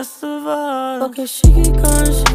best of us. Okay, she keep going, she